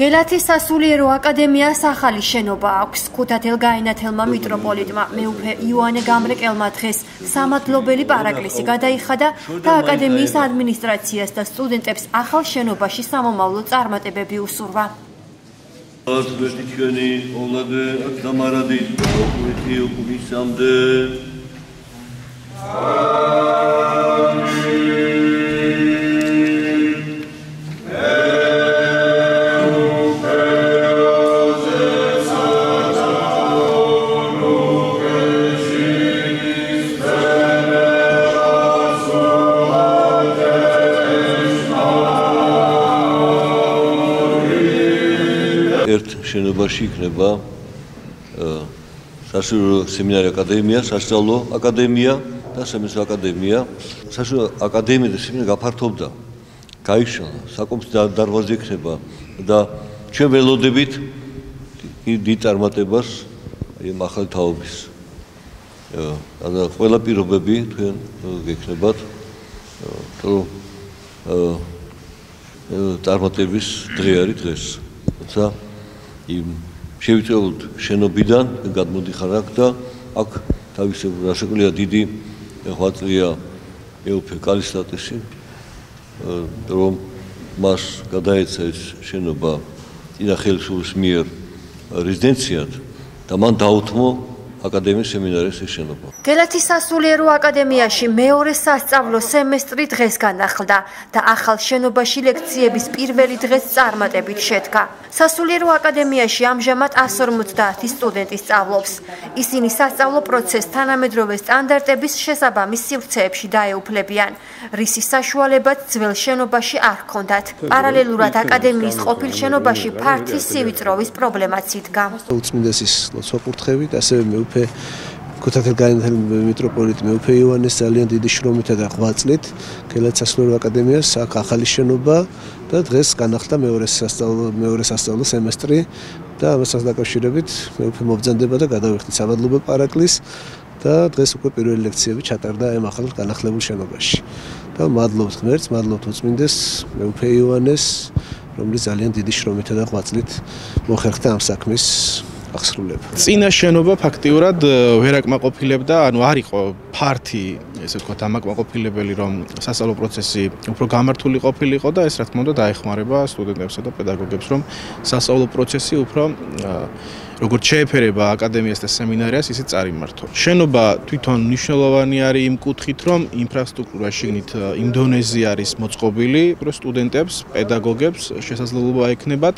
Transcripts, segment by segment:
გელათის სასულიერო აკადემიას ახალი შენობა აქვს. ქუთათელ გაენათელმა მიტროპოლიტმა მეუფე იოანე გამრეკელმა დღეს სამადლობელი პარაკლისი გადაიხადა და აკადემიის ადმინისტრაციას და სტუდენტებს ახალ შენობაში სამომავლო წარმატებები უსურვა. ასეთი ჩვენი ოლადე გამარადი ოქროთი უკმისამდე ერთ შენობაში იქნება სასულიერო სემინარი აკადემია, სასწავლო აკადემია და სამეცნიერო აკადემია. სასულიერო აკადემია და სემინარი გაფართოვდა. გაიშალა, საკომპიუტერო დარბაზი იქნება და ჩვენ ველოდებით დიდ წარმატებას აი ახალ თაობის. და ყველა პირობები თქვენ გექნებათ. რომ წარმატების დღე არის დღეს. თუმცა იმ შევიწეულთ შენობიდან გადმოდიხარ აქ და აქ თავისებურ რასაკვირველია დიდი ხვაწლია ეუფე კალისტატისი რომ მას გადაეცა ეს შენობა ინა ხელშულის მიერ რეზიდენციად და მან დაუთმო აკადემიის სემინარის შენობა. გელათის სასულიერო აკადემიაში მეორე სასწავლო სემესტრი დღეს განახლდა და ახალ შენობაში ლექციების პირველი დღეს წარმატებით შედგა. სასულიერო აკადემიაში ამჟამად 150 სტუდენტი სწავლობს. ისინი სასწავლო პროცესს თანამედროვე სტანდარტების შესაბამის სივრცეებში დაეუფლებიან, რისი საშუალებაც ძველ შენობაში არ ჰქონდათ. პარალელურად აკადემიის ყოფილ შენობაში ფართის სივიწროვის პრობლემაც იდგა. უწმინდესის ლოცვა-კურთხევით, ასევე მეუფე ქუთათელ გაენთელ მიტროპოლიტი. მეუფე იოანეს ძალიან დიდი შრომითა და ღვაწლით. გელაცასლურ აკადემიას აქ ახალი შენობა და დღეს განახლდა მეორე სასწავლო მეორე სასწავლო სემესტრი და ამასაც დაკავშირებით მეუფე მობძანდება და გადავიხდით საბადლობო პარაკლის და დღეს უკვე პირველი ლექციები ჩატარდა ამ ახალ განახლებულ შენობაში. და მადლობთ ღმერთს, მადლობთ უწმინდეს მეუფე იოანეს, რომელიც ძალიან დიდი შრომითა და ღვაწლით მოხერხდა ამ საქმის აღსრულება. წინა შენობა ფაქტიურად ვერ აკმაყოფილებდა, ანუ არ იყო ფართი, ესე ვთქვათ, ამაკმაყოფილებელი, რომ სასწავლო პროცესი უფრო გამართული ყოფილიყო და ეს რა თქმა უნდა დაეხმარება სტუდენტებსა და პედაგოგებს, რომ სასწავლო პროცესი უფრო როგორც შეეფერება აკადემიას და სემინარიას, ისე წარიმართო. შენობა თვითონ მნიშვნელოვანი არის იმ კუთხით, რომ ინფრასტრუქტურა შიგნით ინდონეზია არის მოწყობილი, პრო სტუდენტებს, პედაგოგებს შესაძლებლობა ექნებათ,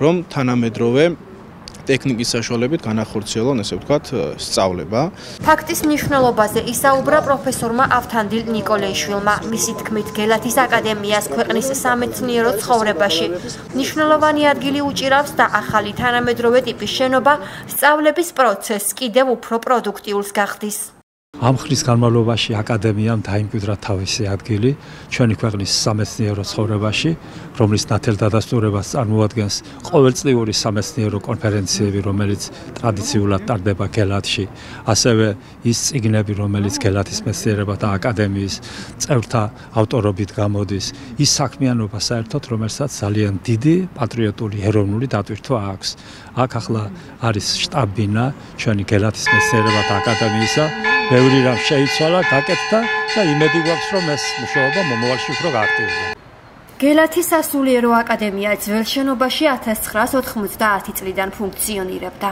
რომ თანამედროვე ტექნიკის საშუალებით განახორციელონ, ესე ვთქვათ, სწავლება. ფაქტის მნიშვნელობაზე ისაუბრა პროფესორმა ავთანდილ ნიკოლეიშვილმა, მისი თქმით, გელათის აკადემიას ქვეყნის სამეცნიერო ცხოვრებაში მნიშვნელოვანი ადგილი უჭირავს და ახალი თანამედროვე ტიპის შენობა სწავლების პროცესს კიდევ უფრო პროდუქტიულს გახდის. ამ ხრის განმავლობაში აკადემიამ დაიმკვიდრა თავისი ადგილი ჩვენი ქვეყნის სამეცნიერო ცხოვრებაში, რომლის ნათელ დადასტურებას წარმოადგენს ყოველწლიური სამეცნიერო კონფერენციები, რომელიც ტრადიციულად ტარდება გელათში, ასევე ის წიგნები, რომელიც გელათის მეცნიერებათა აკადემიის წევრთა ავტორობით გამოდის, ის საქმიანობა საერთოდ, რომელსაც ძალიან დიდი პატრიოტული ეროვნული დატვირთვა აქვს. აქ ახლა არის შტაბინა ჩვენი გელათის მეცნიერებათა აკადემიისა ბევრი რამ შეიცვალა, გაკეთდა და იმედი გვაქვს, რომ ეს მუშაობა მომავალში უფრო გააქტიურდება. გელათის სასულიერო აკადემია ძველ შენობაში 1990 წლიდან ფუნქციონირებდა.